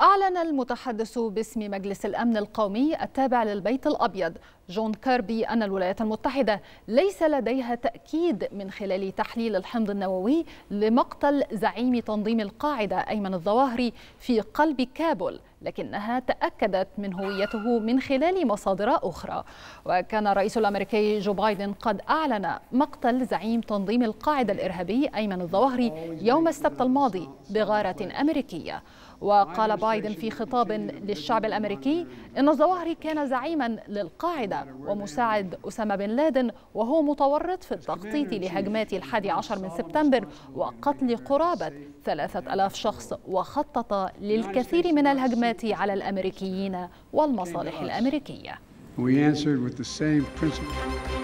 أعلن المتحدث باسم مجلس الأمن القومي التابع للبيت الأبيض جون كيربي أن الولايات المتحدة ليس لديها تأكيد من خلال تحليل الحمض النووي لمقتل زعيم تنظيم القاعدة أيمن الظواهري في قلب كابول لكنها تأكدت من هويته من خلال مصادر أخرى. وكان الرئيس الأمريكي جو بايدن قد أعلن مقتل زعيم تنظيم القاعدة الإرهابي أيمن الظواهري يوم السبت الماضي بغارة أمريكية. وقال بايدن في خطاب للشعب الأمريكي إن الظواهري كان زعيما للقاعدة ومساعد أسامة بن لادن وهو متورط في التخطيط لهجمات الحادي عشر من سبتمبر وقتل قرابة ثلاثة ألاف شخص وخطط للكثير من الهجمات على الأمريكيين والمصالح الأمريكية. We answered with the same principle.